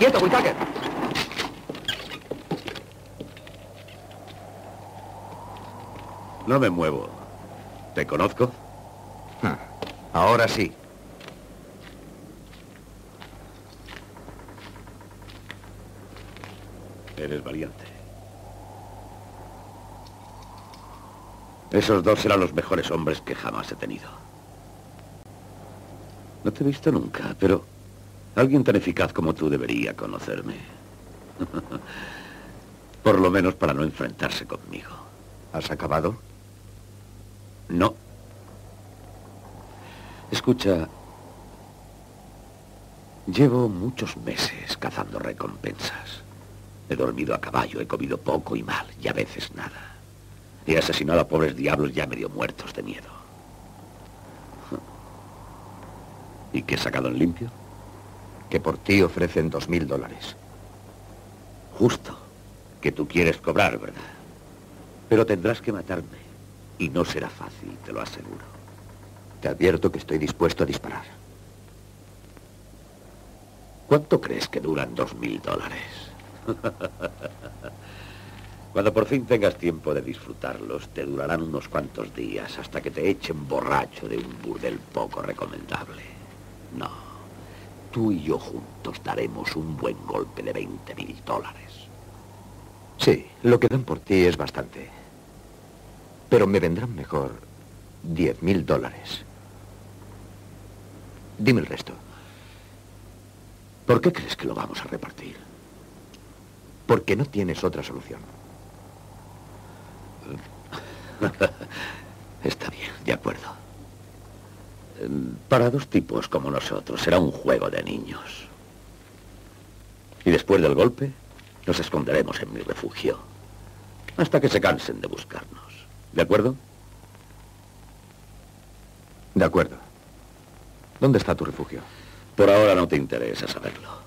¡Quieto, Whitaker! No me muevo. ¿Te conozco? Ah, ahora sí. Eres valiente. Esos dos serán los mejores hombres que jamás he tenido. No te he visto nunca, pero alguien tan eficaz como tú debería conocerme. Por lo menos para no enfrentarse conmigo. ¿Has acabado? No. Escucha, llevo muchos meses cazando recompensas. He dormido a caballo, he comido poco y mal, y a veces nada. He asesinado a pobres diablos ya medio muertos de miedo. ¿Y qué he sacado en limpio? Que por ti ofrecen dos mil dólares. Justo. Que tú quieres cobrar, ¿verdad? Pero tendrás que matarme. Y no será fácil, te lo aseguro. Te advierto que estoy dispuesto a disparar. ¿Cuánto crees que duran dos mil dólares? Cuando por fin tengas tiempo de disfrutarlos, te durarán unos cuantos días hasta que te echen borracho de un burdel poco recomendable. No, tú y yo juntos daremos un buen golpe de 20 mil dólares. Sí, lo que dan por ti es bastante. Pero me vendrán mejor 10 mil dólares. Dime el resto. ¿Por qué crees que lo vamos a repartir? Porque no tienes otra solución. Está bien, de acuerdo. Para dos tipos como nosotros será un juego de niños. Y después del golpe, nos esconderemos en mi refugio. Hasta que se cansen de buscarnos. ¿De acuerdo? De acuerdo. ¿Dónde está tu refugio? Por ahora no te interesa saberlo.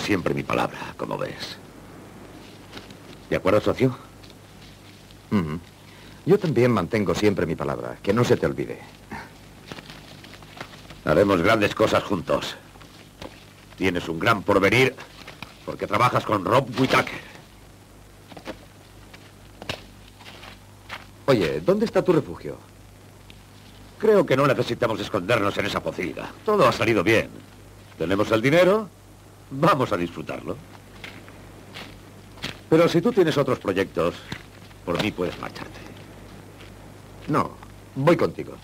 Siempre mi palabra, como ves. ¿De acuerdo, socio? Yo también mantengo siempre mi palabra. Que no se te olvide. Haremos grandes cosas juntos. Tienes un gran porvenir porque trabajas con Rob Whittaker. Oye, ¿dónde está tu refugio? Creo que no necesitamos escondernos en esa pocilga. Todo ha salido bien. Tenemos el dinero, vamos a disfrutarlo. Pero si tú tienes otros proyectos, por mí puedes marcharte. No, voy contigo.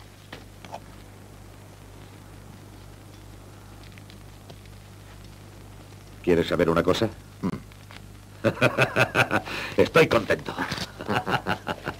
¿Quieres saber una cosa? Estoy contento.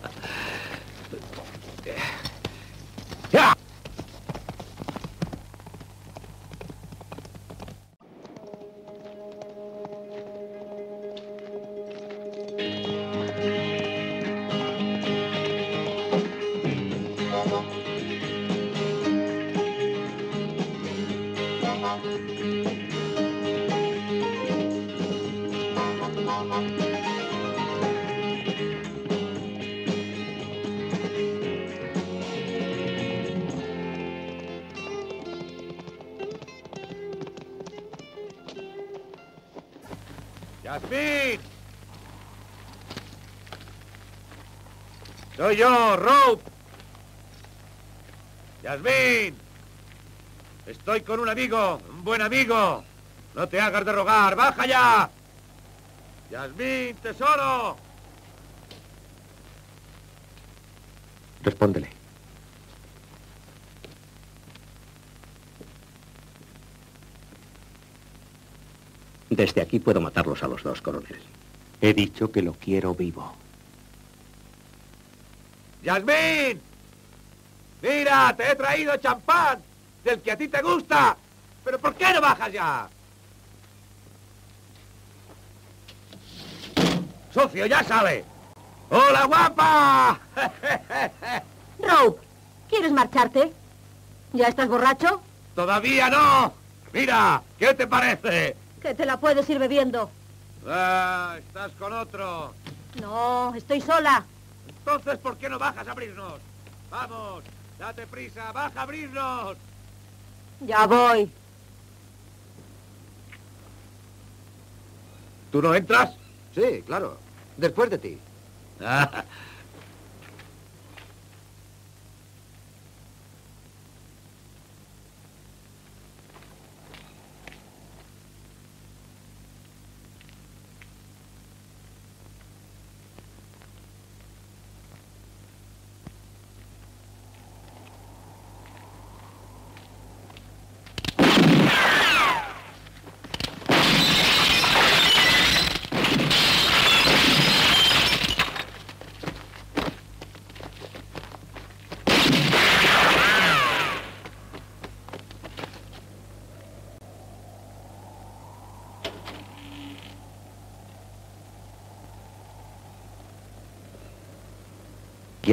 Yasmín. Estoy con un amigo, un buen amigo. No te hagas de rogar. ¡Baja ya! Yasmín, tesoro. Respóndele. Desde aquí puedo matarlos a los dos, coronel. He dicho que lo quiero vivo. ¡Yasmín! ¡Mira, te he traído champán! ¡Del que a ti te gusta! ¿Pero por qué no bajas ya? ¡Socio, ya sale! ¡Hola, guapa! Rope, ¿quieres marcharte? ¿Ya estás borracho? ¡Todavía no! Mira, ¿qué te parece? Que te la puedes ir bebiendo. Ah, estás con otro. No, estoy sola. Entonces, ¿por qué no bajas a abrirnos? Vamos, date prisa, baja a abrirnos. Ya voy. ¿Tú no entras? Sí, claro. Después de ti. Ah,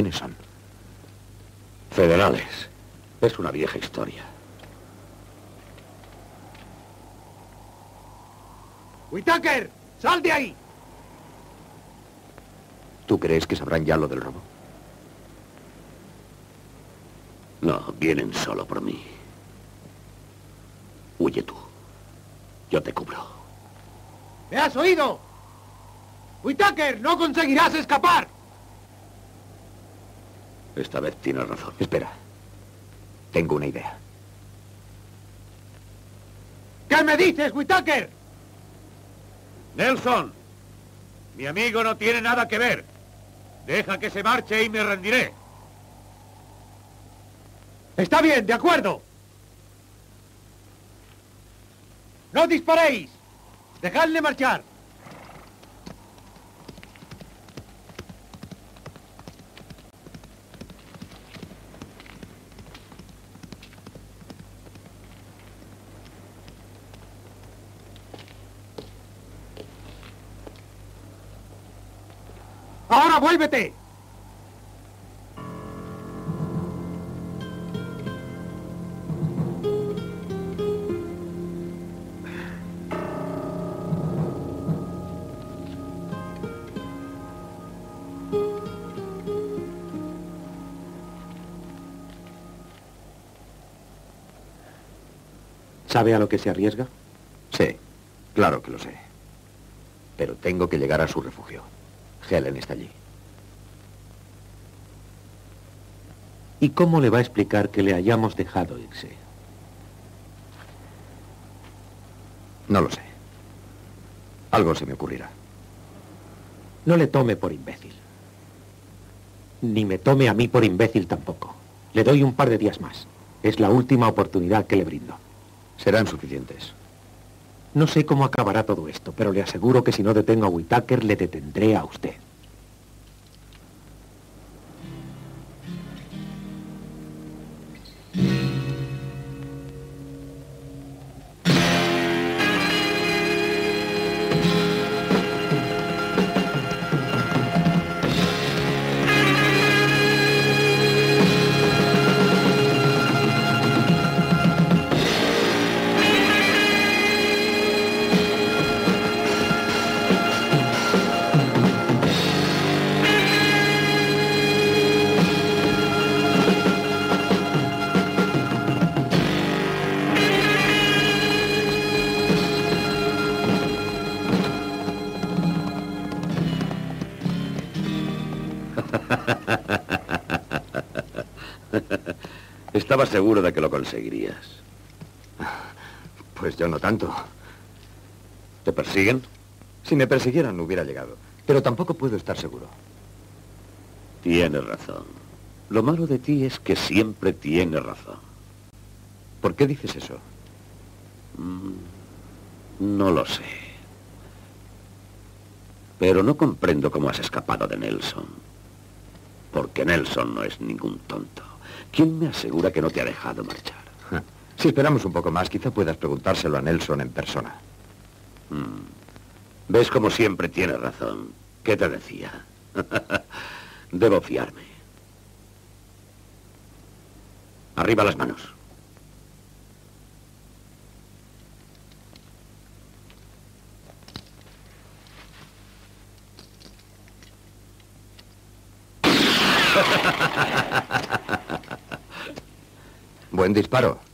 ¿Quiénes son? Federales. Es una vieja historia. ¡Whitaker! ¡Sal de ahí! ¿Tú crees que sabrán ya lo del robo? No, vienen solo por mí. Huye tú. Yo te cubro. ¿Me has oído? ¡Whitaker! ¡No conseguirás escapar! Esta vez tienes razón. Espera. Tengo una idea. ¿Qué me dices, Whitaker? Nelson, mi amigo no tiene nada que ver. Deja que se marche y me rendiré. Está bien, de acuerdo. No disparéis. Dejadle marchar. ¡Ahora vuélvete! ¿Sabe a lo que se arriesga? Sí, claro que lo sé. Pero tengo que llegar a su refugio. Helen está allí. ¿Y cómo le va a explicar que le hayamos dejado irse? No lo sé. Algo se me ocurrirá. No le tome por imbécil. Ni me tome a mí por imbécil tampoco. Le doy un par de días más. Es la última oportunidad que le brindo. Serán suficientes. No sé cómo acabará todo esto, pero le aseguro que si no detengo a Whitaker, le detendré a usted. Estaba seguro de que lo conseguirías. Pues yo no tanto. ¿Te persiguen? Si me persiguieran no hubiera llegado. Pero tampoco puedo estar seguro. Tienes razón. Lo malo de ti es que siempre tienes razón. ¿Por qué dices eso? Mm, no lo sé. Pero no comprendo cómo has escapado de Nelson. Porque Nelson no es ningún tonto. ¿Quién me asegura que no te ha dejado marchar? Si esperamos un poco más, quizá puedas preguntárselo a Nelson en persona. Mm. ¿Ves como siempre tienes razón? ¿Qué te decía? Debo fiarme. Arriba las manos. Buen disparo.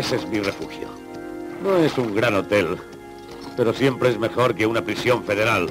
Ese es mi refugio. No es un gran hotel, pero siempre es mejor que una prisión federal.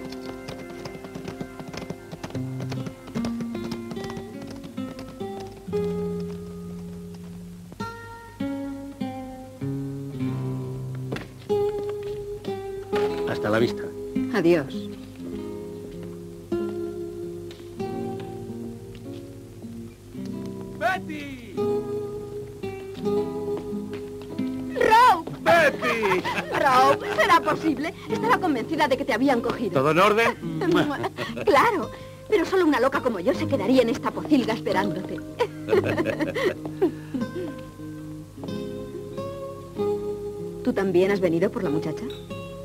Habían cogido. ¿Todo en orden? claro, pero solo una loca como yo se quedaría en esta pocilga esperándote. ¿Tú también has venido por la muchacha?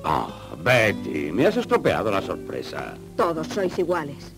Ah, Betty, me has estropeado la sorpresa. Todos sois iguales.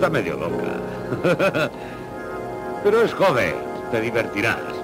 Está medio loca. Pero es joven, te divertirás.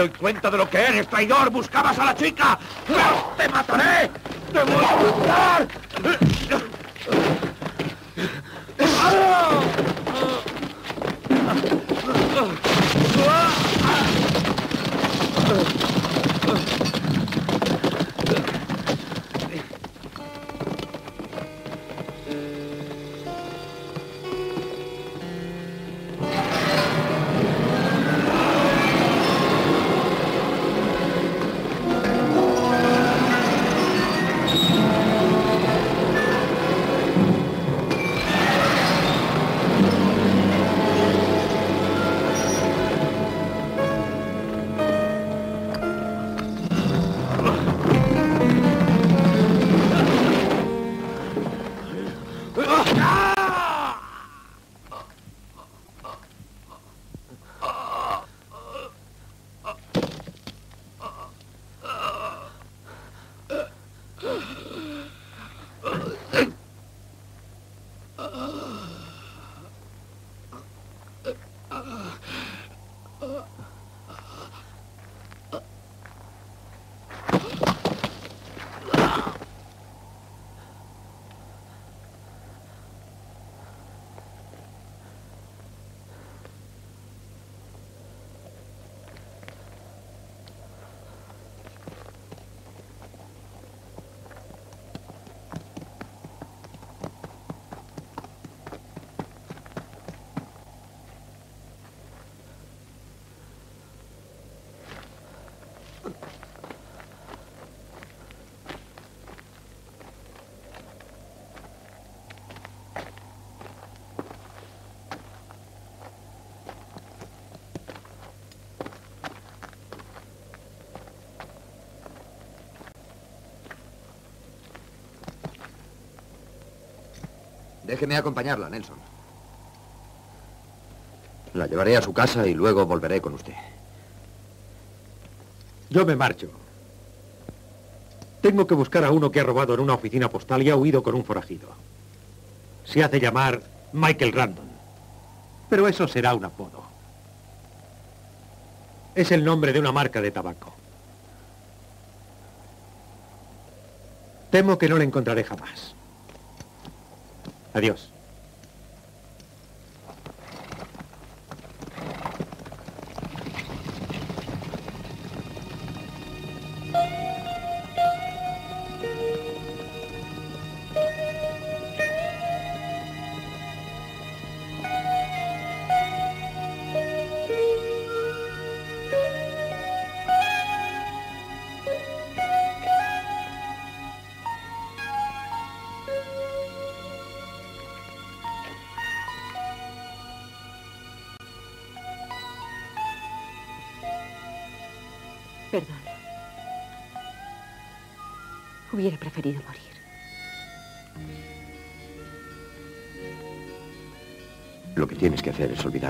Doy cuenta de lo que eres, traidor. Buscabas a la chica. ¡Pero ¡Te mataré! ¡Te voy a matar! Déjeme acompañarla, Nelson. La llevaré a su casa y luego volveré con usted. Yo me marcho. Tengo que buscar a uno que ha robado en una oficina postal y ha huido con un forajido. Se hace llamar Michael Randon. Pero eso será un apodo. Es el nombre de una marca de tabaco. Temo que no le encontraré jamás. Adiós. Hacer es olvidarlo todo.